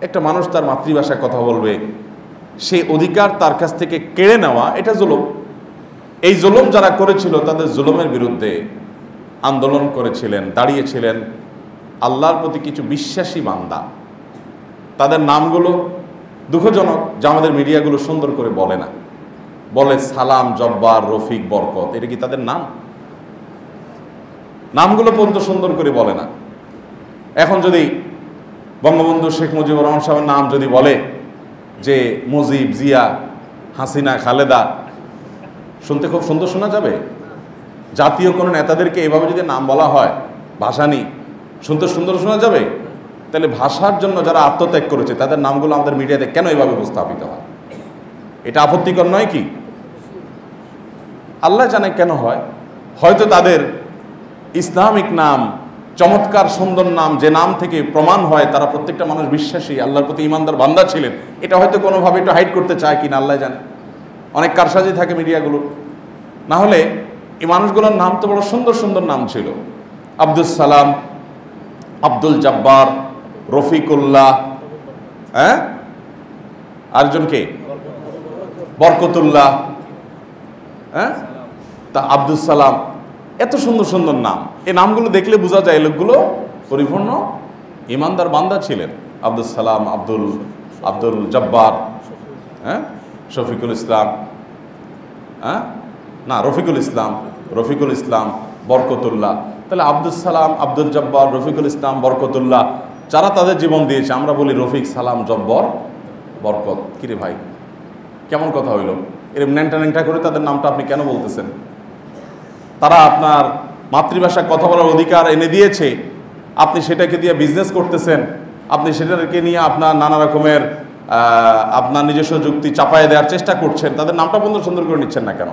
একটা মানুষ তার মাতৃভাষায় কথা বলবে সেই অধিকার তার কাছ থেকে কেড়ে নেওয়া, এটা জুলুম। এই জুলুম যারা করেছিল তাদের জুলুমের বিরুদ্ধে আন্দোলন করেছিলেন, দাঁড়িয়েছিলেন। আল্লাহর প্রতি কিছু বিশ্বাসী বান্দা। তাদের নামগুলো দুঃখজনক, যা আমাদের মিডিয়াগুলো সুন্দর করে বলে না। বলে সালাম, জব্বার, রফিক, বরকত, এটা কি তাদের নাম? নামগুলো পর্যন্ত সুন্দর করে বলে না। এখন যদি বঙ্গবন্ধু শেখ মুজিবুর রহমান সাহেবের নাম যদি বলে যে মুজিব, জিয়া, হাসিনা, খালেদা, শুনতে খুব সুন্দর শোনা যাবে। জাতীয় কোনো নেতাদেরকে এভাবে যদি নাম বলা হয়, ভাষা নেই শুনতে সুন্দর শোনা যাবে? তাহলে ভাষার জন্য যারা আত্মত্যাগ করেছে, তাদের নামগুলো আমাদের মিডিয়াতে কেন এভাবে উপস্থাপিত হয়? এটা আপত্তিকর নয় কি? আল্লাহ জানে কেন হয়। হয়তো তাদের ইসলামিক নাম চমৎকার সুন্দর নাম, যে নাম থেকে প্রমাণ হয়, তারা প্রত্যেকটা মানুষ বিশ্বাসী, আল্লাহর প্রতি ইমানদার বান্দা ছিলেন। এটা হয়তো কোনোভাবে একটু হাইড করতে চায় কিনা, আল্লাহ জানে। অনেক কারসাজি থাকে মিডিয়াগুলো না হলে এই মানুষগুলোর নাম তো বড় সুন্দর সুন্দর নাম ছিল। আব্দুল সালাম, আব্দুল জব্বার, রফিকুল্লাহ হ্যাঁ? আরেকজনকে? বরকতুল্লাহ হ্যাঁ? তা আব্দুল সালাম। এত সুন্দর সুন্দর নাম। এই নামগুলো দেখলে বোঝা যায় লোকগুলো পরিপূর্ণ ইমানদার বান্দা ছিলেন। আব্দুল সালাম, আব্দুল আব্দুল জব্বার হ্যাঁ? শফিকুল ইসলাম হ্যাঁ? না, রফিকুল ইসলাম রফিকুল ইসলাম, বরকতুল্লাহ। তাহলে আব্দুল সালাম, আব্দুল জব্বার, রফিকুল ইসলাম, বরকতুল্লাহ, যারা তাদের জীবন দিয়েছে, আমরা বলি রফিক, সালাম, জব্বর, বরকত। কিরে ভাই, কেমন কথা হইল? এরকম ন্যাংটা ন্যাংটা করে তাদের নামটা আপনি কেন বলতেছেন? তারা আপনার মাতৃভাষায় কথা বলার অধিকার এনে দিয়েছে। আপনি সেটাকে দিয়ে বিজনেস করতেছেন। আপনি সেটাকে নিয়ে আপনার নানা রকমের আপনার নিজস্ব যুক্তি চাপায় দেওয়ার চেষ্টা করছেন। তাদের নামটা বন্ধু সুন্দর করে নিচ্ছেন না কেন?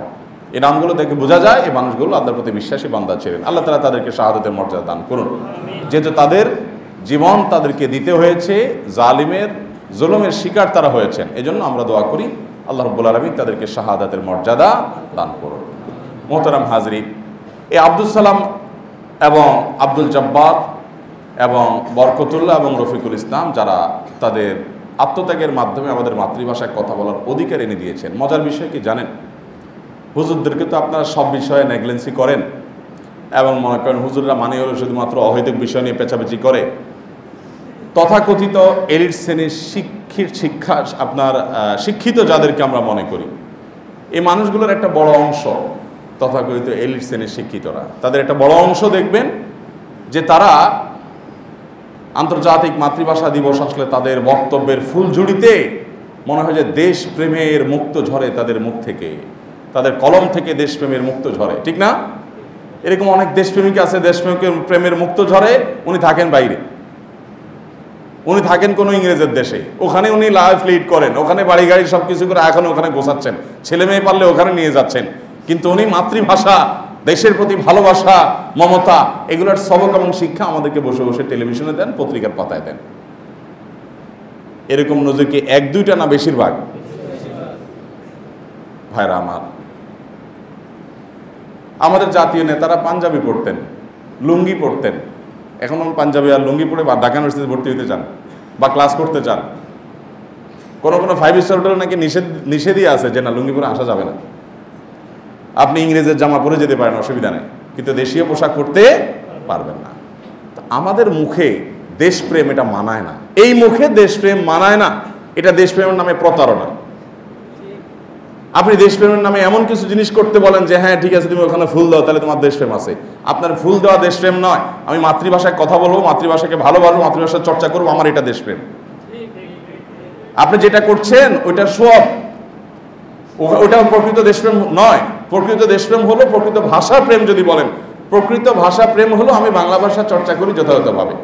এই নামগুলো দেখে বোঝা যায়, এই মানুষগুলো আল্লাহর প্রতি বিশ্বাসী বান্দা ছিলেন। আল্লাহ তালা তাদেরকে শাহাদতের মর্যাদা দান করুন। যেহেতু তাদের জীবন তাদেরকে দিতে হয়েছে, জালিমের, জুলুমের শিকার তারা হয়েছেন। এজন্য আমরা দোয়া করি, আল্লাহ রব্বুল আলমী তাদেরকে শাহাদাতের মর্যাদা দান করুন। মোহতারাম হাজরি এই আব্দুল সালাম এবং আব্দুল জব্বার এবং বরকতুল্লাহ এবং রফিকুল ইসলাম যারা তাদের আত্মত্যাগের মাধ্যমে আমাদের মাতৃভাষায় কথা বলার অধিকার এনে দিয়েছেন। মজার বিষয় কি জানেন? হুজুরদেরকে তো আপনারা সব বিষয়ে নেগলেন্সি করেন এবং মনে করেন হুজুররা মানে হলো শুধুমাত্র অহৈতুক বিষয় নিয়ে পেঁচাপেচি করে। তথাকথিত এলিট শ্রেণির শিক্ষিত শিক্ষা আপনার শিক্ষিত যাদেরকে আমরা মনে করি, এই মানুষগুলোর একটা বড় অংশ তথাকথিত এলিট শ্রেণির শিক্ষিতরা। তাদের একটা বড় অংশ দেখবেন যে তারা আন্তর্জাতিক মাতৃভাষা দিবস আসলে তাদের বক্তব্যের ফুলঝুড়িতে মনে হয় যে দেশপ্রেমের মুক্ত ঝরে তাদের মুখ থেকে, তাদের কলম থেকে দেশপ্রেমের মুক্ত ঝরে ঠিক না? এরকম অনেক দেশপ্রেমিক আছে দেশপ্রেমিকের প্রেমের মুক্ত ঝরে উনি থাকেন বাইরে। উনি থাকেন কোনো ইংরেজের দেশে। ওখানে উনি লাইফ লিড করেন। ওখানে বাড়ি গাড়ি সব কিছু করে এখন ওখানে গোছাচ্ছেন। ছেলে মেয়ে পারলে ওখানে নিয়ে যাচ্ছেন। কিন্তু উনি মাতৃভাষা, দেশের প্রতি ভালোবাসা, মমতা, এগুলোর সবক এবং শিক্ষা আমাদেরকে বসে বসে টেলিভিশনে দেন, পত্রিকার পাতায় দেন। এরকম নজর কি এক, দুইটা না বেশিরভাগ? ভাইরা আমার, আমাদের জাতীয় নেতারা পাঞ্জাবি পড়তেন, লুঙ্গি পড়তেন। এখন পাঞ্জাবি আর লুঙ্গি পরে বা ঢাকা ইউনিভার্সিটিতে ভর্তি হতে চান বা ক্লাস করতে চান, কোনো কোনো ফাইভ স্টার হোটেলে নাকি নিষেধ, নিষেধই আছে যে না লুঙ্গি পরে আসা যাবে না। আপনি ইংরেজের জামা পরে যেতে পারেন, অসুবিধা নেই। কিন্তু দেশীয় পোশাক পরতে পারবেন না। আমাদের মুখে দেশপ্রেম এটা মানায় না। এই মুখে দেশপ্রেম মানায় না। এটা দেশপ্রেমের নামে প্রতারণা। আপনি দেশপ্রেমের নামে এমন কিছু জিনিস করতে বলেন যে হ্যাঁ ঠিক আছে, তুমি ওখানে ফুল দাও, তাহলে তোমার দেশপ্রেম আছে। আপনার ফুল দেওয়া দেশপ্রেম নয়। আমি মাতৃভাষায় কথা বলব, মাতৃভাষাকে ভালোবাসবো, মাতৃভাষার চর্চা করব, আমার এটা দেশপ্রেম। আপনি যেটা করছেন ওইটা সব ওটা প্রকৃত দেশপ্রেম নয়। প্রকৃত দেশপ্রেম হলো প্রকৃত ভাষা প্রেম যদি বলেন, প্রকৃত ভাষা প্রেম হলো আমি বাংলা ভাষা চর্চা করি যথাযথভাবে।